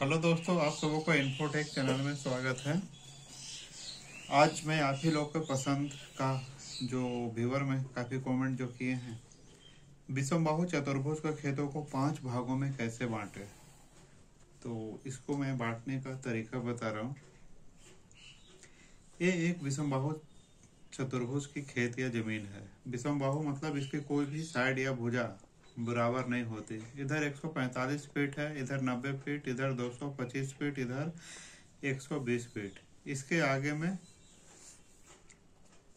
Hello दोस्तों, आप सबों का इन्फोटेक चैनल में स्वागत है। आज मैं आप ही लोग के पसंद का जो व्यूवर में काफ़ी कमेंट जो किए हैं विषम बाहु चतुर्भुज का खेतों को पाँच भागों में कैसे बांटे? तो इसको मैं बांटने का तरीका बता रहा हूँ। ये एक विषम बाहु चतुर्भुज की खेत या ज़मीन है। विषम बाहु मतलब इसके कोई भी साइड या भुजा बराबर नहीं होती। इधर 145 फीट है, इधर 90 फीट, इधर 225 फीट, इधर 120 फीट। इसके आगे में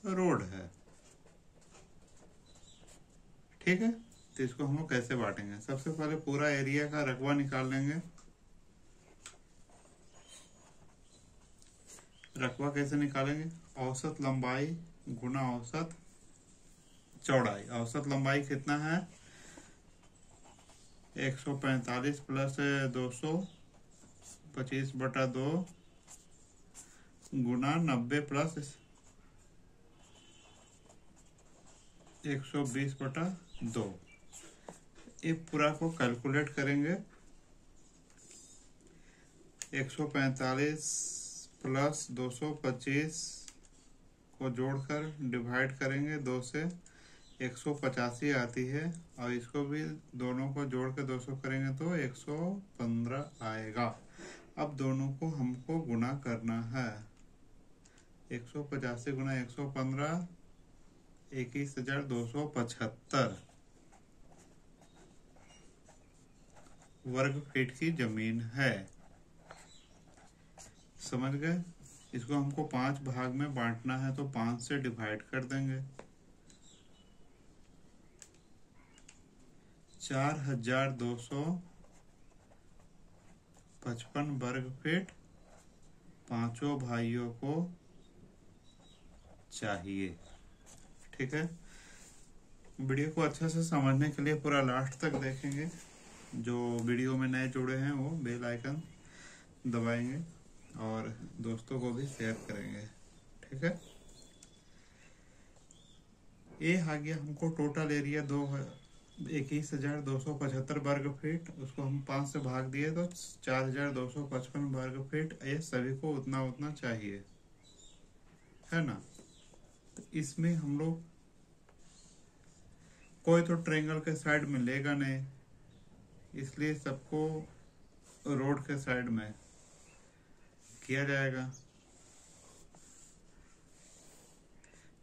रोड है। ठीक है? तो इसको हम लोग कैसे बांटेंगे? सबसे पहले पूरा एरिया का रकबा निकाल लेंगे। रकबा कैसे निकालेंगे? औसत लंबाई गुना औसत चौड़ाई। औसत लंबाई कितना है? एक सौ पैंतालीस प्लस दो सौ पच्चीस बटा दो गुना नब्बे प्लस एक सौ बीस बटा दो। ये पूरा को कैलकुलेट करेंगे। एक सौ पैंतालीस प्लस दो सौ पच्चीस को जोड़कर डिवाइड करेंगे दो से एक सौ पचासी आती है और इसको भी दोनों को जोड़ के दो सौ करेंगे तो एक सौ पंद्रह आएगा। अब दोनों को हमको गुना करना है। एक सौ पचासी गुना एक सौ पंद्रह, इक्कीस हज़ार दो सौ पचहत्तर। वर्ग फीट की ज़मीन है। समझ गए? इसको हमको पाँच भाग में बांटना है तो पाँच से डिवाइड कर देंगे। चार हज़ार दो सौ पचपन वर्ग फीट पाँचों भाइयों को चाहिए। ठीक है? वीडियो को अच्छे से समझने के लिए पूरा लास्ट तक देखेंगे। जो वीडियो में नए जुड़े हैं, वो बेल आइकन दबाएँगे और दोस्तों को भी शेयर करेंगे। ठीक है? ये आ गया हमको टोटल एरिया दो है। इक्कीस हज़ार दो सौ पचहत्तर वर्ग फीट, उसको हम पाँच से भाग दिए तो चार हज़ार दो सौ पचपन वर्ग फीट, ये सभी को उतना उतना चाहिए। है ना? तो इसमें हम लोग कोई तो ट्रेंगल के साइड में लेगा नहीं, इसलिए सबको रोड के साइड में किया जाएगा।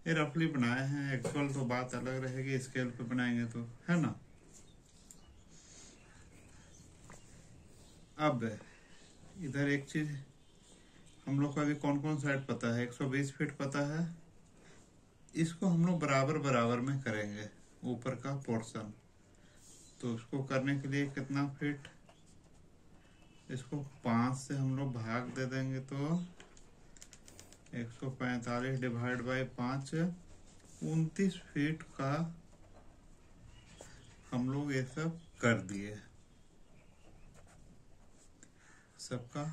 ये रफली बनाए हैं। एक्चुअल तो बात अलग रहेगी स्केल पे बनाएँगे तो है ना? अब इधर एक चीज़, हम लोग को अभी कौन कौन साइड पता है? 120 फीट पता है। इसको हम लोग बराबर बराबर में करेंगे, ऊपर का पोर्शन तो उसको करने के लिए कितना फीट इसको पाँच से हम लोग भाग दे देंगे तो एक सौ पैंतालीस डिवाइड बाई पाँच, उनतीस फीट का हम लोग ये सब कर दिए। सबका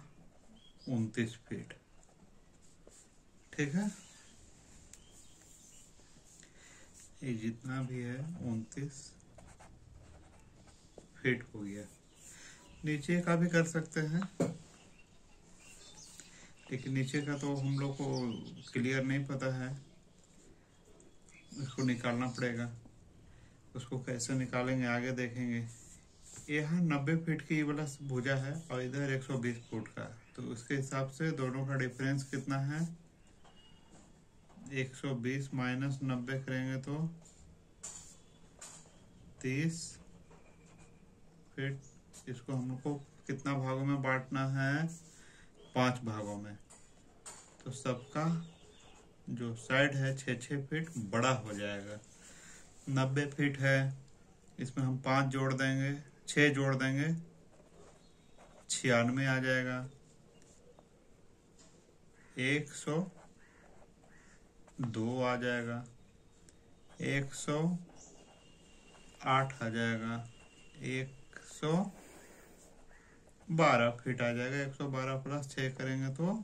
उनतीस फीट ठीक है? ये जितना भी है, उनतीस फीट हो गया। नीचे का भी कर सकते हैं। लेकिन नीचे का तो हम लोग को क्लियर नहीं पता है। इसको निकालना पड़ेगा। उसको कैसे निकालेंगे, आगे देखेंगे। यहाँ नब्बे फीट की वाला भुजा है और इधर 120 फुट का। तो उसके हिसाब से दोनों का डिफरेंस कितना है? 120 माइनस नब्बे करेंगे तो 30 फीट। इसको हमको कितना भागों में बांटना है? पाँच भागों में। तो सबका जो साइड है छ छ फीट बड़ा हो जाएगा। नब्बे फीट है, इसमें हम पाँच जोड़ देंगे छ जोड़ देंगे, छियानवे आ जाएगा। एक सौ दो आ जाएगा। एक सौ आठ आ जाएगा। एक सौ बारह फीट आ जाएगा, एक सौ बारह प्लस छ करेंगे तो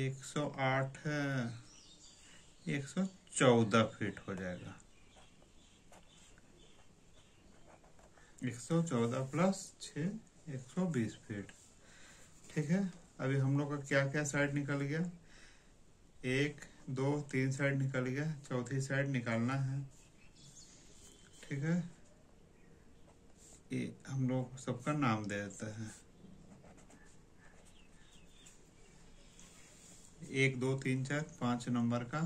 एक सौ आठ एक सौ चौदह फीट हो जाएगा। एक सौ चौदह प्लस छ एक सौ बीस फीट ठीक है? अभी हम लोग का क्या क्या साइड निकल गया? एक, दो, तीन साइड निकल गया, चौथी साइड निकालना है। ठीक है? हम लोग सबका नाम दे देते हैं। एक, दो, तीन, चार, पाँच नंबर का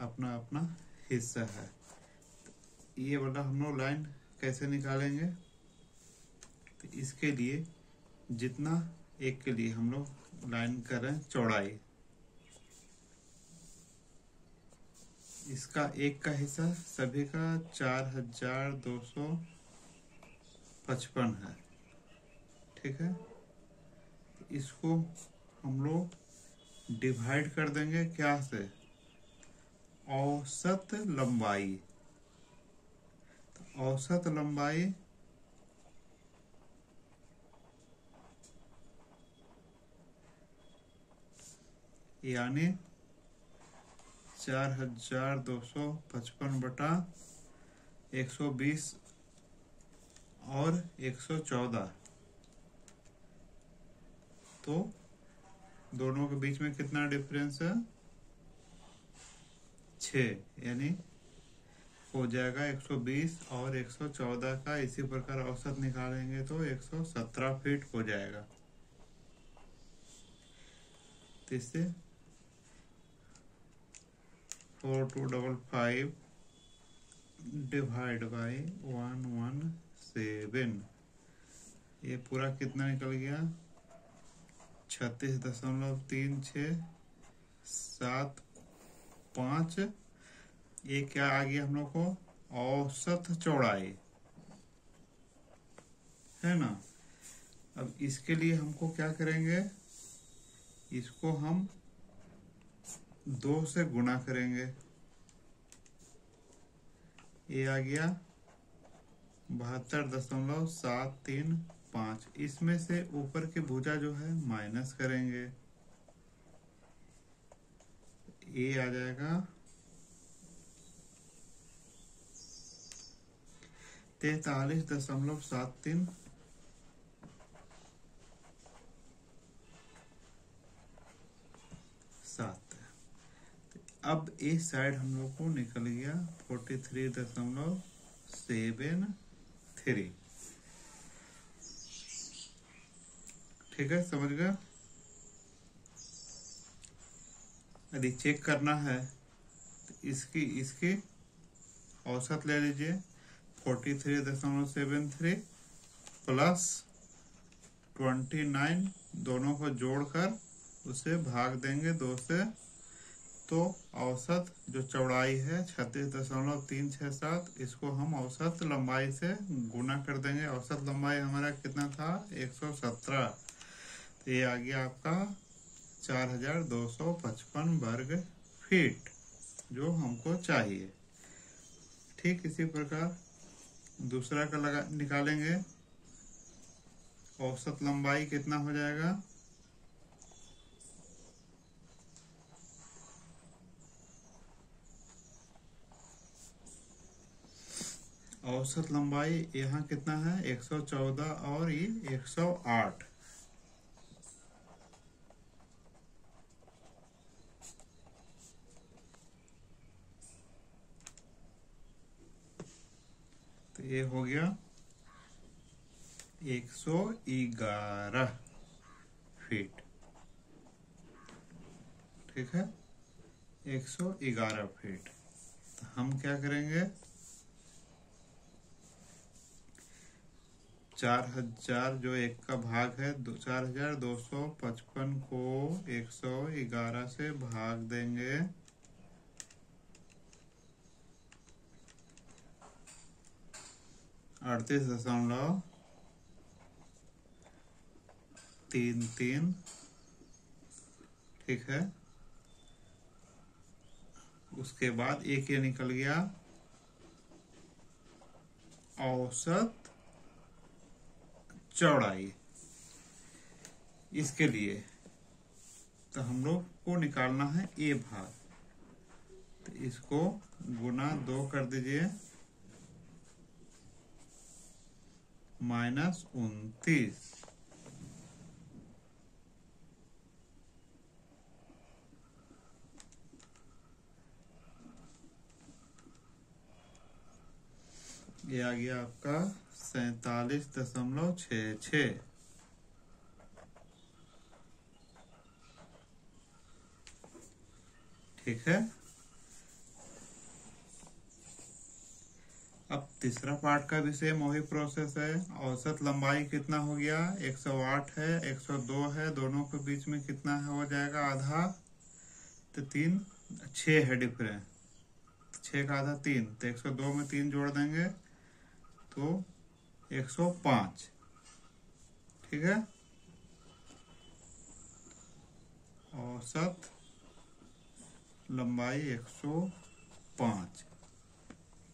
अपना अपना हिस्सा है। ये वाला हम लोग लाइन कैसे निकालेंगे? तो इसके लिए जितना एक के लिए हम लोग लाइन करें चौड़ाई। इसका एक का हिस्सा सभी का चार हज़ार दो सौ पचपन है। ठीक है? इसको हम लोग डिवाइड कर देंगे क्या से? औसत लंबाई। तो औसत लंबाई यानी चार हज़ार दो सौ पचपन बटा एक सौ बीस और एक सौ चौदह। तो दोनों के बीच में कितना डिफरेंस है? छ यानी हो जाएगा 120 और 114 का इसी प्रकार औसत निकालेंगे तो 117 फीट हो जाएगा। इससे four two double five divide by one one seven ये पूरा कितना निकल गया? छत्तीस दशमलव तीन छ सात पाँच। ये क्या आ गया हम लोग को? औसत चौड़ाई। है ना? अब इसके लिए हमको क्या करेंगे? इसको हम दो से गुना करेंगे। ये आ गया बहत्तर दशमलव सात तीन पाँच। इसमें से ऊपर की भुजा जो है माइनस करेंगे। ये आ जाएगा। तैतालीस दशमलव सात तीन। सात। अब इस साइड हम लोग को निकल गया फोर्टी थ्री दशमलव सेवन। थ्री ठीक है, समझ गया यदि चेक करना है तो इसकी इसकी औसत ले लीजिए। फोर्टी थ्री दशमलव seven three plus twenty nine दोनों को जोड़कर उसे भाग देंगे, दो से तो औसत जो चौड़ाई है छत्तीस दशमलव तीन छः सात, इसको हम औसत लंबाई से गुना कर देंगे। औसत लंबाई हमारा कितना था? एक सौ सत्रह। तो ये आ गया आपका चार हज़ार दो सौ पचपन वर्ग फीट, जो हमको चाहिए। ठीक इसी प्रकार दूसरा का लगा निकालेंगे। औसत लंबाई कितना हो जाएगा? औसत लंबाई यहाँ कितना है? 114 और ये 108 तो ये हो गया एक सौ ग्यारह फीट। ठीक है? एक सौ ग्यारह फीट। तो हम क्या करेंगे? चार हज़ार जो एक का भाग है, दो, चार हज़ार दो सौ पचपन को एक सौ ग्यारह से भाग देंगे। अड़तीस दशमलव तीन तीन, ठीक है। उसके बाद एक ये निकल गया। औसत चौड़ाई। इसके लिए तो हम लोग को निकालना है ए भाग। तो इसको गुना दो कर दीजिए। माइनस उनतीस। ये आ गया आपका सैतालीस दशमलव छ छ ठीक है? अब तीसरा पार्ट का सेम वही प्रोसेस है। औसत लंबाई कितना हो गया? 108 है 102 है, दोनों के बीच में कितना है हो जाएगा आधा? तो तीन छ है डिफरेंस छ का आधा तीन तो 102 में तीन जोड़ देंगे तो 105 ठीक है? औसत लंबाई 105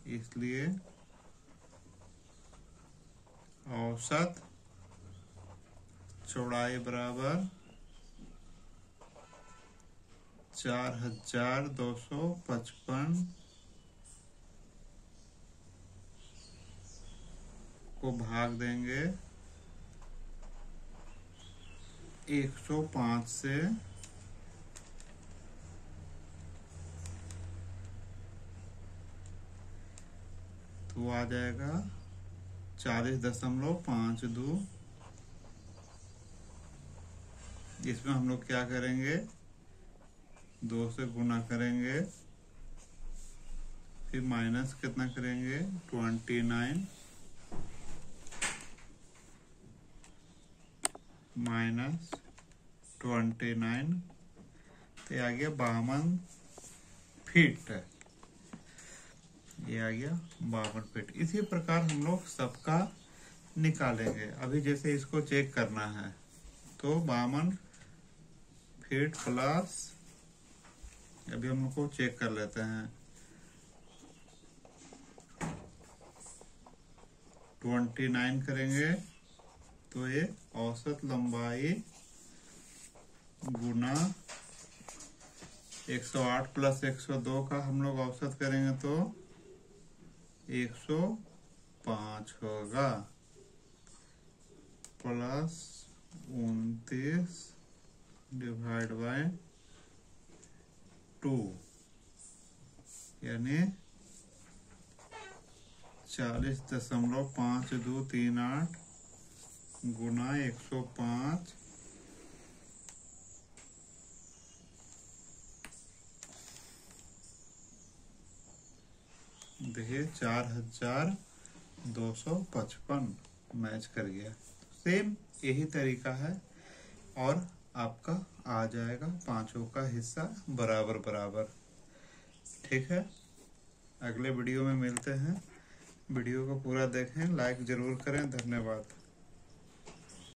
इसलिए औसत चौड़ाई बराबर चार हज़ार दो सौ पचपन को भाग देंगे। एक सौ पाँच से तो आ जाएगा। चालीस दशमलव पाँच दो। इसमें हम लोग क्या करेंगे? दो से गुना करेंगे। फिर माइनस कितना करेंगे? Twenty nine. Minus twenty nine तो आ गया बावन फीट ये आ गया बावन फीट इसी प्रकार हम लोग सबका निकालेंगे। अभी जैसे इसको चेक करना है तो बावन फीट प्लस अभी हम लोग को चेक कर लेते हैं। ट्वेंटी नाइन करेंगे। तो ये औसत लंबाई गुना 108 प्लस 102 का हम लोग औसत करेंगे तो एक सौ पाँच होगा। प्लस उनतीस डिवाइड बाय टू, यानी चालीस दशमलव पाँच दो तीन आठ गुना एक सौ पाँच। देखिए चार हज़ार दो सौ पचपन। मैच कर गया। सेम यही तरीका है। और आपका आ जाएगा पाँचों का हिस्सा बराबर बराबर। ठीक है? अगले वीडियो में मिलते हैं। वीडियो को पूरा देखें लाइक ज़रूर करें। धन्यवाद।